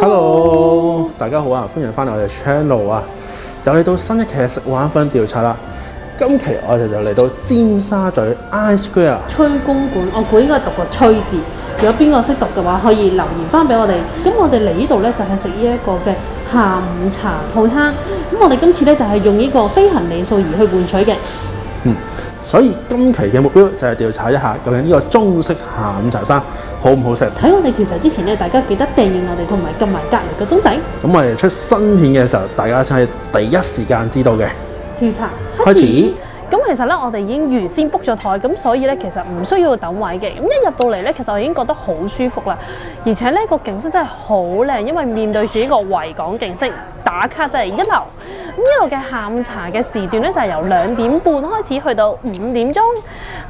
Hello，大家好啊，歡迎翻嚟我哋 channel 啊，又嚟到新一期嘅食玩分調查啦。今期我哋就嚟到尖沙咀 I Square，吹公館，我估應該讀個吹字。如果邊個識讀嘅話，可以留言翻俾我哋。咁我哋嚟呢度呢，就係食呢一個嘅下午茶套餐。咁我哋今次呢，就係用呢個非行李數儀去換取嘅。嗯，所以今期嘅目標就係調查一下究竟呢個中式下午茶餐好唔好食。睇我哋調查之前咧，大家記得訂閱我哋同埋撳埋隔離個鐘仔。咁我哋出新片嘅時候，大家先係第一時間知道嘅。調查開始。咁其實咧，我哋已經預先 book 咗台，咁所以咧，其實唔需要等位嘅。咁一入到嚟咧，其實我已經覺得好舒服啦。而且咧個景色真係好靚，因為面對住呢個維港景色，打卡就係一樓。咁呢度嘅下午茶嘅時段咧，就係由兩點半開始去到五點鐘。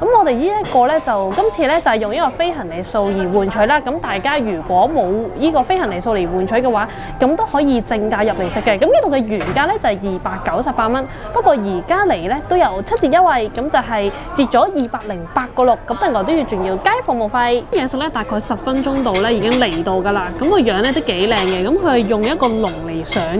咁我哋呢一個咧，就今次咧就係用呢個飛行李數而換取啦。咁大家如果冇呢個飛行李數嚟換取嘅話，咁都可以正價入嚟食嘅。咁呢度嘅原價咧就係二百九十八蚊，不過而家嚟咧都有七折優惠，咁就係折咗二百零八個六，咁另外都要仲要加服務費。嘢食咧大概十分鐘度咧已經嚟到㗎啦，咁個樣咧都幾靚嘅，咁佢係用一個籠嚟上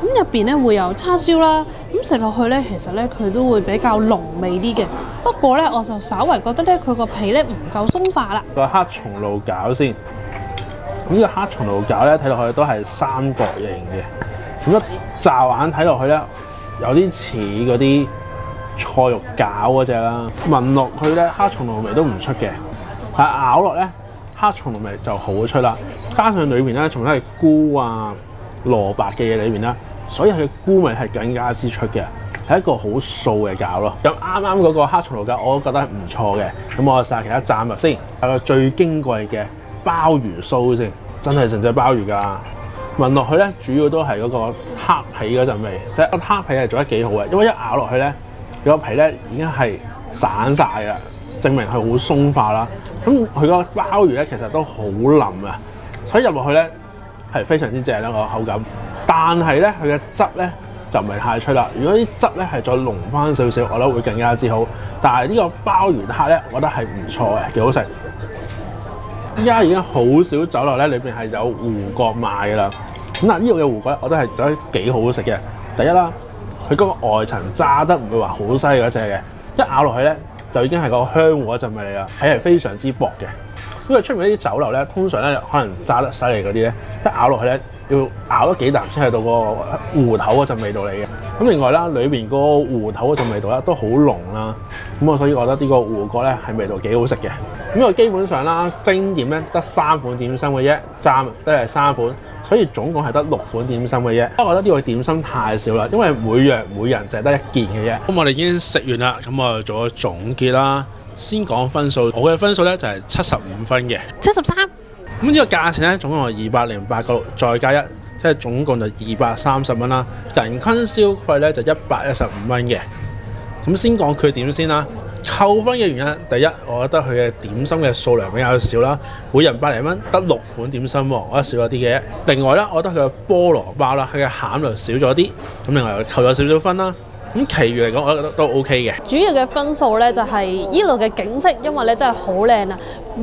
咁入邊咧會有叉燒啦，咁食落去咧，其實咧佢都會比較濃味啲嘅。不過咧，我就稍為覺得咧，佢個皮咧唔夠鬆化啦。個黑松露餃先，咁呢個黑松露餃咧睇落去都係三角形嘅，咁一乍眼睇落去咧有啲似嗰啲菜肉餃嗰隻啦，聞落去咧黑松露味都唔出嘅，但係咬落咧黑松露味就好出啦，加上裏面咧仲都係菇啊、蘿蔔嘅嘢裏面啦。所以佢菇味係更加之出嘅，係一個好素嘅餃咯。咁啱啱嗰個黑松露餃我都覺得係唔錯嘅。咁我試下其他蘸物先，有個最矜貴嘅鮑魚酥先，真係成隻鮑魚㗎。聞落去咧，主要都係嗰個黑皮嗰陣味，即係個黑皮係做得幾好嘅，因為一咬落去咧，佢個皮咧已經係散晒㗎，證明係好鬆化啦。咁佢個鮑魚咧其實都好腍啊，所以入落去咧係非常之正啦個口感。但係咧，佢嘅汁咧就唔係太出啦。如果啲汁咧係再濃翻少少，我覺得會更加之好。但係呢個鮑魚撻咧，我覺得係唔錯嘅，幾好食。依家已經好少酒樓咧，裏邊係有胡角賣啦。咁嗱，呢度嘅胡角我都係覺得幾好食嘅。第一啦，佢嗰個外層炸得唔會話好犀嗰隻嘅，一咬落去咧就已經係個香糊嗰陣味啦，係係非常之薄嘅。因為出面啲酒樓咧，通常咧可能炸得犀利嗰啲咧，一咬落去咧。要咬多幾啖先係到個芋頭嗰陣味道嚟嘅。咁另外啦，裏邊嗰個芋頭嗰陣味道咧都好濃啦。咁我所以覺得呢個芋角咧係味道幾好食嘅。咁啊基本上啦，蒸點咧得三款點心嘅啫，炸都係三款，所以總共係得六款點心嘅啫。我覺得呢個點心太少啦，因為每樣每人就係得一件嘅啫。咁我哋已經食完啦，咁我做咗總結啦。先講分數，我嘅分數咧就係七十五分嘅，七十三。咁呢個價錢咧，總共係二百零八個六，再加一，即係總共就二百三十蚊啦。人均消費咧就一百一十五蚊嘅。咁先講佢點先啦。扣分嘅原因，第一，我覺得佢嘅點心嘅數量比較少啦，每人百零蚊，得六款點心喎，我覺得少咗啲嘅。另外咧，我覺得佢嘅菠蘿包啦，佢嘅餡量少咗啲。咁另外又扣咗少少分啦。咁，其餘嚟講，我覺得都 OK 嘅。主要嘅分數咧，就係依度嘅景色，因為咧真係好靚啊！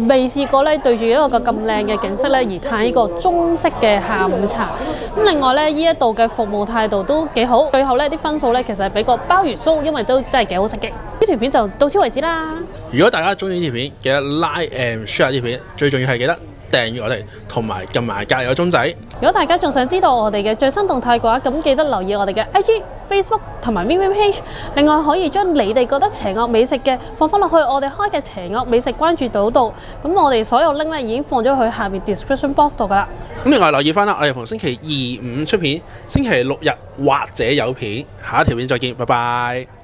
未試過咧對住一個咁靚嘅景色咧，而嘆呢個中式嘅下午茶。咁另外咧，依一度嘅服務態度都幾好。最後咧啲分數咧，其實係俾個鮑魚酥，因為都真係幾好食嘅。呢條片就到此為止啦。如果大家中意呢條片，記得 like and share 呢條片。最重要係記得訂閱我哋，同埋撳埋隔離個鐘仔。如果大家仲想知道我哋嘅最新動態嘅話，咁記得留意我哋嘅 IG、Facebook 同埋 Mimi Page。另外可以將你哋覺得邪惡美食嘅放翻落去我哋開嘅邪惡美食關注島度。咁我哋所有 link 咧已經放咗去下面 description box 度噶啦。咁另外留意翻啦，我哋逢星期二五出片，星期六日或者有片。下一條片再見，拜拜。